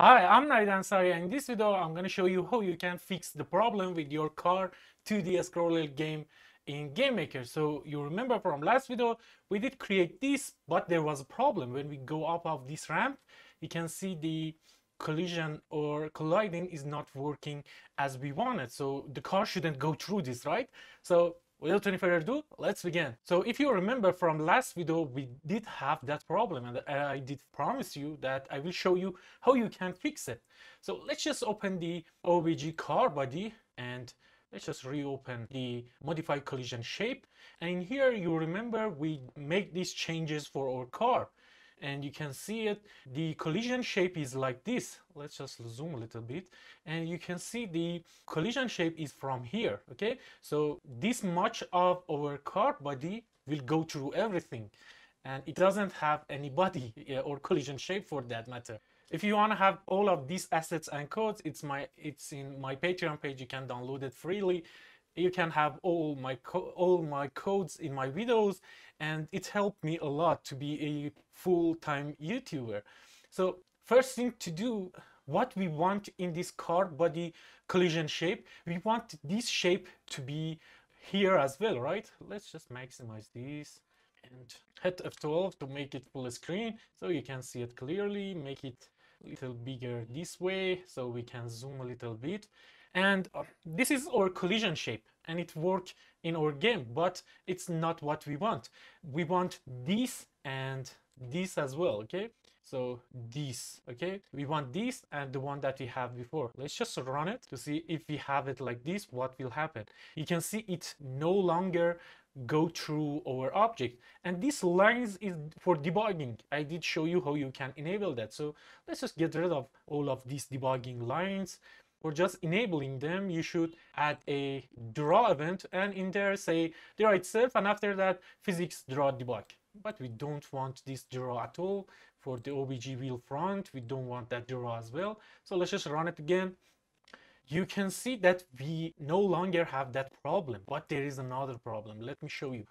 Hi, I'm Navid Ansari and in this video I'm going to show you how you can fix the problem with your car 2D scroller game in GameMaker. So you remember from last video we did create this but there was a problem. When we go up of this ramp you can see the collision or colliding is not working as we wanted. So the car shouldn't go through this right? So Without any further ado, let's begin. So if you remember from last video, we did have that problem and I did promise you that I will show you how you can fix it. So let's just open the OBG car body and let's just reopen the modified collision shape. And in here, you remember we make these changes for our car and you can see it. The collision shape is like this. Let's just zoom a little bit. And you can see the collision shape is from here okay? So this much of our car body will go through everything. And it doesn't have any body or collision shape for that matter. If you want to have all of these assets and codes it's my it's in my patreon page. You can download it freely you can have all my all my codes in my videos and it helped me a lot to be a full-time youtuber. So first thing to do what we want in this car body collision shape we want this shape to be here as well right? Let's just maximize this and hit F12 to make it full screen so you can see it clearly make it a little bigger this way so we can zoom a little bit and uh, this is our collision shape and it works in our game but it's not what we want. We want this and this as well okay? So this okay? We want this and the one that we have before. Let's just run it to see if we have it like this what will happen. You can see it no longer go through our object. And this lines is for debugging. I did show you how you can enable that. So let's just get rid of all of these debugging lines for just enabling them, you should add a draw event and in there say draw itself and after that physics draw debug. But we don't want this draw at all for the OBG wheel front. We don't want that draw as well. So let's just run it again. You can see that we no longer have that problem, but there is another problem. Let me show you.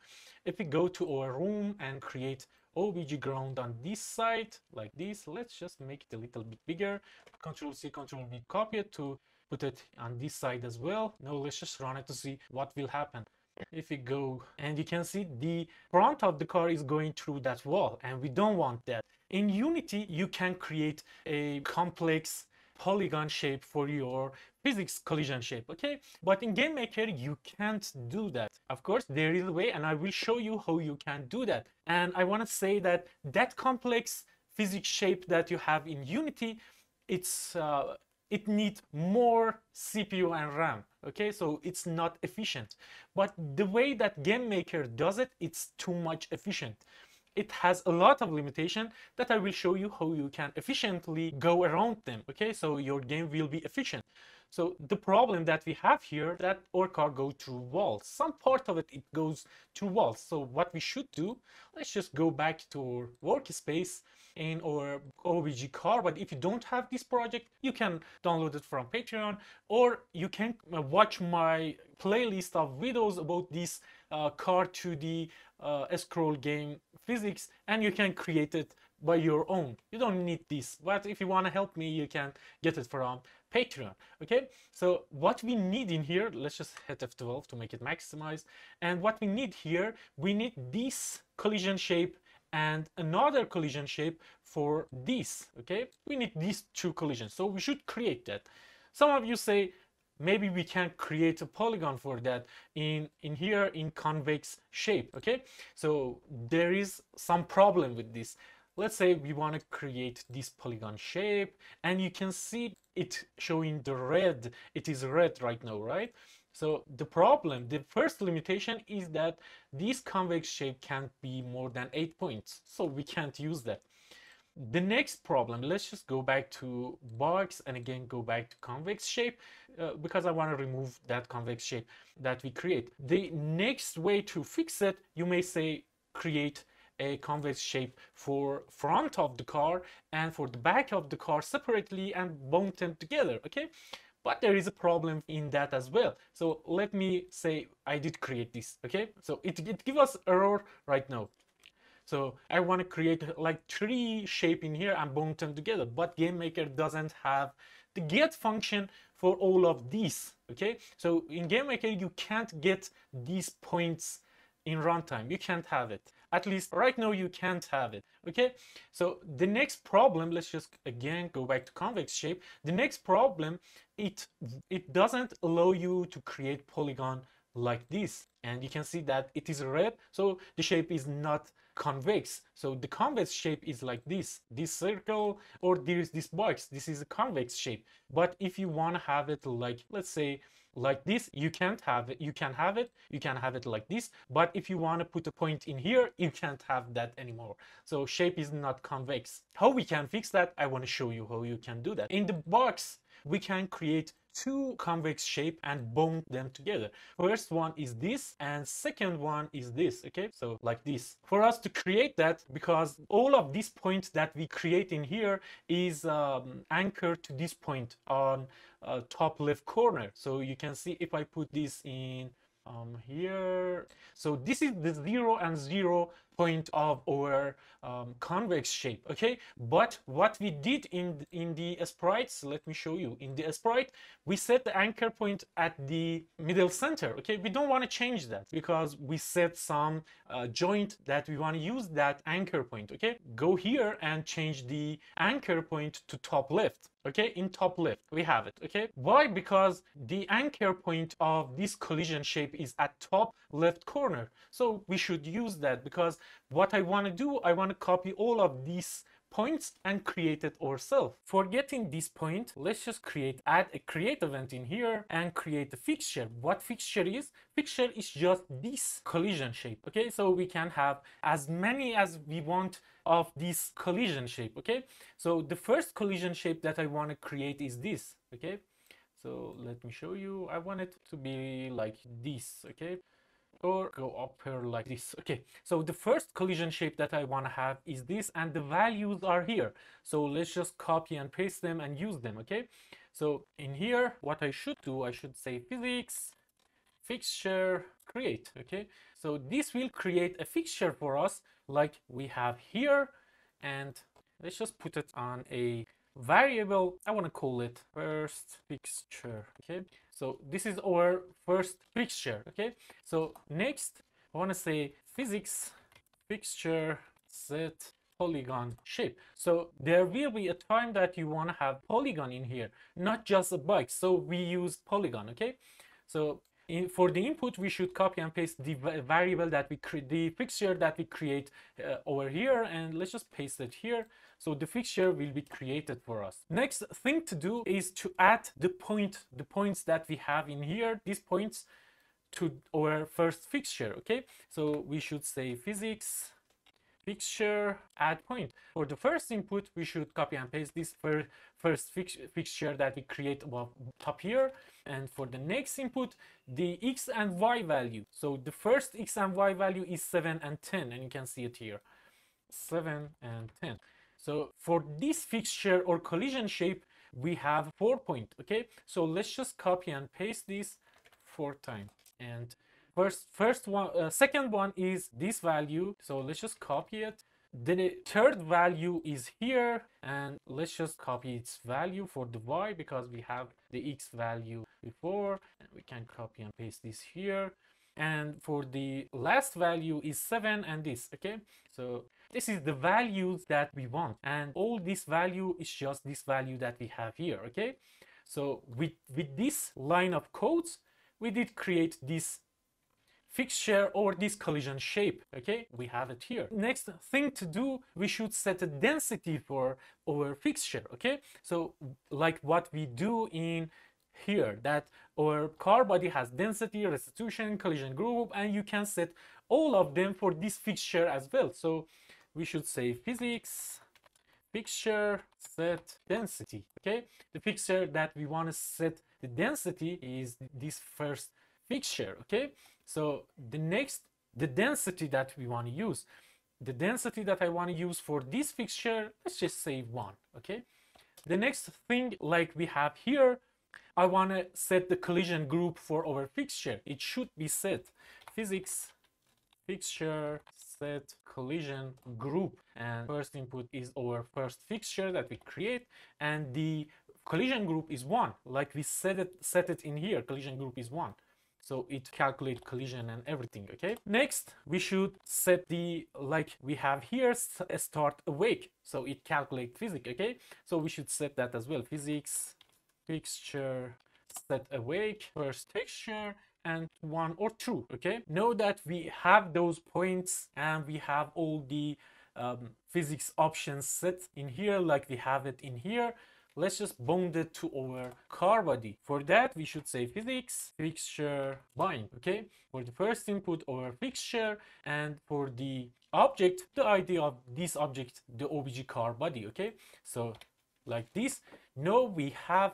If we go to our room and create OBG ground on this side like this. Let's just make it a little bit bigger. Control C, Control V, copy it to put it on this side as well. Now let's just run it to see what will happen. If we go and you can see the front of the car is going through that wall and we don't want that. In Unity, you can create a complex polygon shape for your physics collision shape okay? But in game maker you can't do that. Of course there is a way and i will show you how you can do that. And i want to say that that complex physics shape that you have in unity it's uh, it needs more cpu and ram okay? So it's not efficient. But the way that game maker does it it's too much efficient it has a lot of limitation that I will show you how you can efficiently go around them. Okay, so your game will be efficient. So the problem that we have here that our car go through walls. Some part of it, it goes through walls. So what we should do, let's just go back to our workspace in our OBG car. But if you don't have this project, you can download it from Patreon or you can uh, watch my playlist of videos about this uh, car 2D uh, scroll game physics and you can create it by your own. You don't need this, but if you want to help me, you can get it from Patreon. Okay, so what we need in here, let's just hit F12 to make it maximized. And what we need here, we need this collision shape and another collision shape for this. Okay, we need these two collisions, so we should create that. Some of you say, maybe we can create a polygon for that in in here in convex shape okay? So there is some problem with this. Let's say we want to create this polygon shape and you can see it showing the red. It is red right now right? So the problem the first limitation is that this convex shape can't be more than eight points so we can't use that the next problem, let's just go back to box and again go back to convex shape uh, because I want to remove that convex shape that we create. The next way to fix it, you may say create a convex shape for front of the car and for the back of the car separately and bond them together, okay? But there is a problem in that as well. So let me say I did create this, okay? So it, it gives us error right now. So I want to create like three shape in here and bond them together. But GameMaker doesn't have the get function for all of these. Okay, so in GameMaker you can't get these points in runtime. You can't have it. At least right now you can't have it. Okay, so the next problem, let's just again go back to convex shape. The next problem, it it doesn't allow you to create polygon like this and you can see that it is red so the shape is not convex. So the convex shape is like this this circle or there's this box. This is a convex shape. But if you want to have it like let's say like this you can't have it you can have it you can have it like this. But if you want to put a point in here you can't have that anymore. So shape is not convex. How we can fix that i want to show you how you can do that. In the box we can create two convex shape and bond them together. First one is this and second one is this, okay? So like this. For us to create that, because all of these points that we create in here is um, anchored to this point on uh, top left corner. So you can see if I put this in um, here. So this is the zero and zero point of our um, convex shape, okay? But what we did in, in the sprites, let me show you. In the sprite, we set the anchor point at the middle center, okay? We don't want to change that because we set some uh, joint that we want to use that anchor point, okay? Go here and change the anchor point to top left okay in top left we have it okay why because the anchor point of this collision shape is at top left corner so we should use that because what i want to do i want to copy all of these points and create it ourselves. For getting this point, let's just create, add a create event in here and create a fixture. What fixture is? Fixture is just this collision shape, okay? So we can have as many as we want of this collision shape, okay? So the first collision shape that I want to create is this, okay? So let me show you. I want it to be like this, okay? Or go up here like this. Okay so the first collision shape that i want to have is this and the values are here. So let's just copy and paste them and use them okay? So in here what i should do i should say physics fixture create okay? So this will create a fixture for us like we have here and let's just put it on a variable. I want to call it first fixture okay so this is our first fixture, okay? So next, I want to say physics fixture set polygon shape. So there will be a time that you want to have polygon in here, not just a box. So we use polygon, okay? So in, for the input, we should copy and paste the variable that we create, the fixture that we create uh, over here, and let's just paste it here. So the fixture will be created for us. Next thing to do is to add the point, the points that we have in here, these points to our first fixture, okay? So we should say physics fixture add point. For the first input, we should copy and paste this fir first fix fixture that we create above top here. And for the next input, the x and y value. So the first x and y value is 7 and 10, and you can see it here. 7 and 10. So for this fixture or collision shape, we have four point, okay? So let's just copy and paste this four times. And first, first one, uh, second one is this value. So let's just copy it. Then the third value is here. And let's just copy its value for the y because we have the x value before. And we can copy and paste this here. And for the last value is 7 and this okay? So this is the values that we want. And all this value is just this value that we have here okay? So with with this line of codes we did create this fixture or this collision shape okay? We have it here. Next thing to do we should set a density for our fixture okay? So like what we do in here that our car body has density restitution collision group and you can set all of them for this fixture as well. So we should say physics fixture set density okay? The fixture that we want to set the density is this first fixture okay so the next the density that we want to use the density that i want to use for this fixture let's just say one okay? The next thing like we have here i want to set the collision group for our fixture. It should be set. Physics fixture set collision group. And first input is our first fixture that we create and the collision group is one like we set it set it in here collision group is one so it calculate collision and everything okay? Next we should set the like we have here start awake. So it calculate physics okay? So we should set that as well. Physics fixture set awake first fixture and one or two okay? Know that we have those points and we have all the um, physics options set in here like we have it in here let's just bond it to our car body. For that, we should say physics fixture bind, okay? For the first input, our fixture, and for the object, the ID of this object, the OBJ car body, okay? So like this, now we have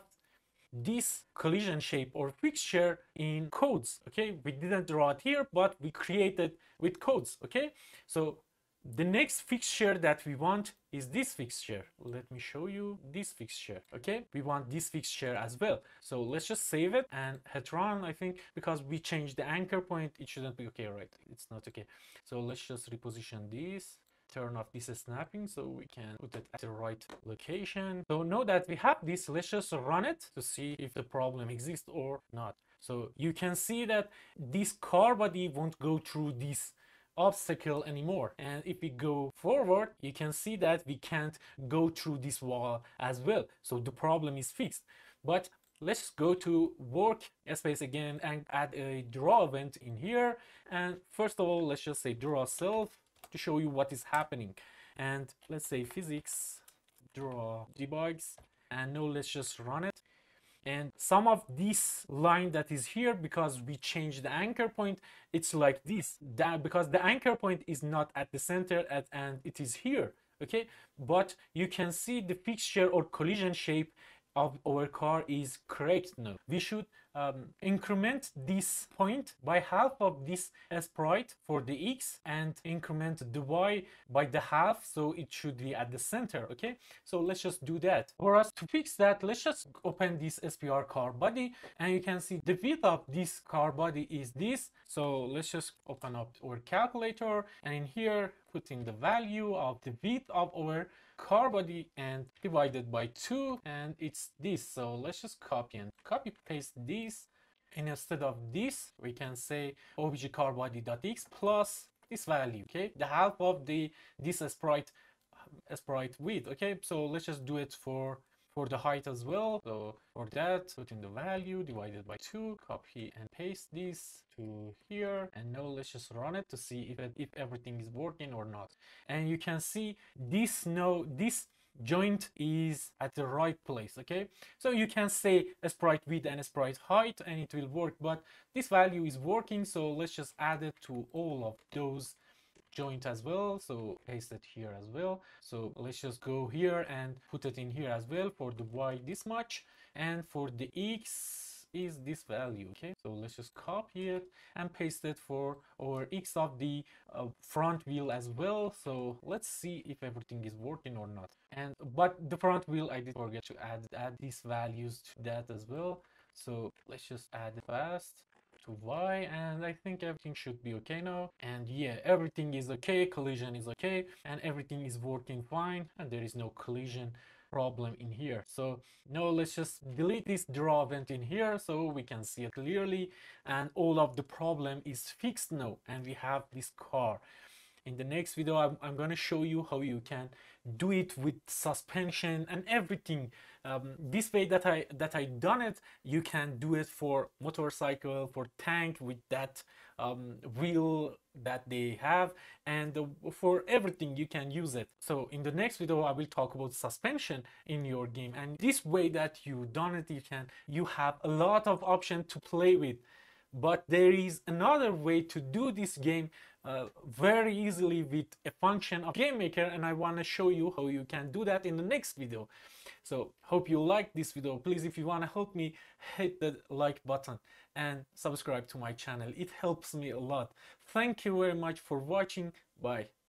this collision shape or fixture in codes okay we didn't draw it here but we created with codes okay so the next fixture that we want is this fixture. Let me show you this fixture. Okay, we want this fixture as well. So let's just save it and hit run. I think because we changed the anchor point, it shouldn't be okay, right? It's not okay. So let's just reposition this turn off this snapping so we can put it at the right location. So now that we have this, let's just run it to see if the problem exists or not. So you can see that this car body won't go through this obstacle anymore. And if we go forward you can see that we can't go through this wall as well. So the problem is fixed. But let's go to work space again and add a draw event in here. And first of all let's just say draw self to show you what is happening. And let's say physics draw debugs and now let's just run it and some of this line that is here because we changed the anchor point it's like this. That because the anchor point is not at the center at, and it is here okay? But you can see the fixture or collision shape of our car is correct now. We should um, increment this point by half of this sprite for the x and increment the y by the half so it should be at the center okay? So let's just do that. For us to fix that let's just open this spr car body and you can see the width of this car body is this. So let's just open up our calculator and in here put in the value of the width of our car body and divided by 2 and it's this. So let's just copy and copy paste this and instead of this we can say obj car body.x plus this value okay? The half of the this sprite sprite width okay? So let's just do it for for the height as well. So for that put in the value divided by 2 copy and paste this to here. And now let's just run it to see if it, if everything is working or not. And you can see this no this joint is at the right place okay? So you can say a sprite width and a sprite height and it will work but this value is working so let's just add it to all of those joint as well. So paste it here as well. So let's just go here and put it in here as well for the y this much and for the x is this value okay? So let's just copy it and paste it for our x of the uh, front wheel as well. So let's see if everything is working or not. And but the front wheel i did forget to add add these values to that as well. So let's just add fast to Y and I think everything should be okay now. And yeah everything is okay collision is okay and everything is working fine and there is no collision problem in here. So now let's just delete this draw event in here so we can see it clearly. And all of the problem is fixed now and we have this car. In the next video I'm, I'm going to show you how you can do it with suspension and everything. Um, this way that I that I done it you can do it for motorcycle for tank with that um, wheel that they have and for everything you can use it so in the next video I will talk about suspension in your game and this way that you done it you can you have a lot of options to play with but there is another way to do this game uh, very easily with a function of GameMaker and I want to show you how you can do that in the next video. So hope you like this video. Please if you want to help me hit the like button and subscribe to my channel. It helps me a lot. Thank you very much for watching. Bye.